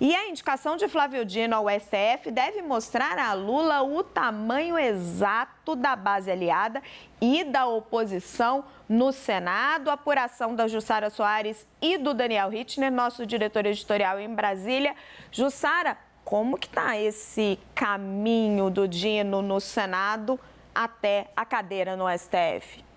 E a indicação de Flávio Dino ao STF deve mostrar a Lula o tamanho exato da base aliada e da oposição no Senado. A apuração da Jussara Soares e do Daniel Hittner, nosso diretor editorial em Brasília. Jussara, como que está esse caminho do Dino no Senado até a cadeira no STF?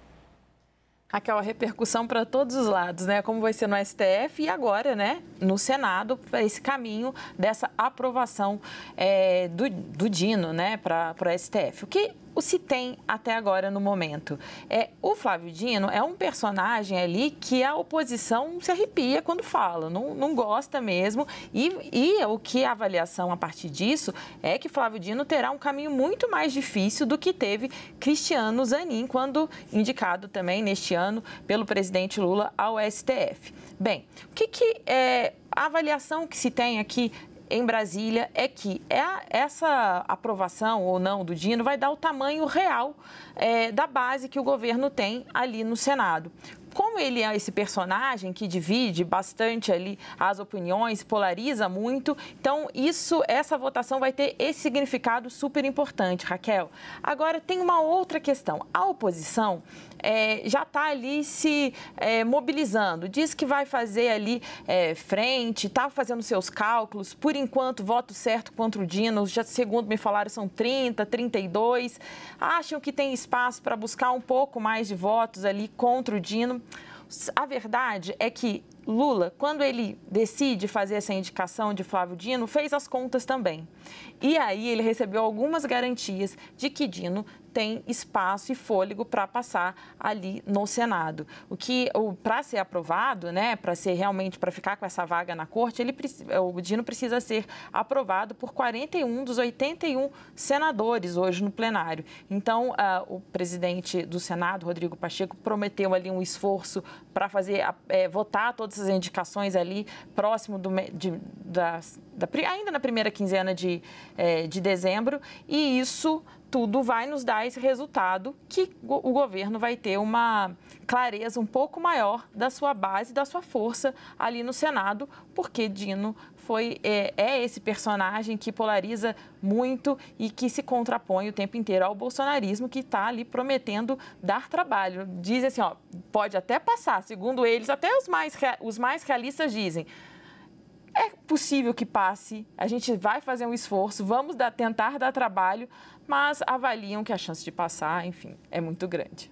Aquela repercussão para todos os lados, né? Como vai ser no STF e agora, né, no Senado, esse caminho dessa aprovação é, do, do Dino, né, para o STF. O que o se tem até agora no momento. É, o Flávio Dino é um personagem ali que a oposição se arrepia quando fala, não, não gosta mesmo. E, e o que a avaliação a partir disso é que Flávio Dino terá um caminho muito mais difícil do que teve Cristiano Zanin, quando indicado também neste ano pelo presidente Lula ao STF. Bem, o que, que é a avaliação que se tem aqui em Brasília é que é essa aprovação ou não do Dino vai dar o tamanho real é, da base que o governo tem ali no Senado como ele é esse personagem que divide bastante ali as opiniões, polariza muito, então isso, essa votação vai ter esse significado super importante, Raquel. Agora tem uma outra questão. A oposição é, já está ali se é, mobilizando, diz que vai fazer ali é, frente, está fazendo seus cálculos. Por enquanto, voto certo contra o Dino, já segundo me falaram, são 30, 32. Acham que tem espaço para buscar um pouco mais de votos ali contra o Dino. A verdade é que Lula, quando ele decide fazer essa indicação de Flávio Dino, fez as contas também. E aí ele recebeu algumas garantias de que Dino tem espaço e fôlego para passar ali no Senado. O que, para ser aprovado, né, para ser realmente, para ficar com essa vaga na corte, ele, o Dino precisa ser aprovado por 41 dos 81 senadores hoje no plenário. Então, uh, o presidente do Senado, Rodrigo Pacheco, prometeu ali um esforço para fazer, é, votar todas as indicações ali próximo do, de, da, da, ainda na primeira quinzena de, é, de dezembro, e isso tudo vai nos dar esse resultado que o governo vai ter uma clareza um pouco maior da sua base, da sua força ali no Senado, porque Dino foi é, é esse personagem que polariza muito e que se contrapõe o tempo inteiro ao bolsonarismo que está ali prometendo dar trabalho. Dizem assim, ó, pode até passar, segundo eles, até os mais, os mais realistas dizem é possível que passe, a gente vai fazer um esforço, vamos dar, tentar dar trabalho, mas avaliam que a chance de passar, enfim, é muito grande.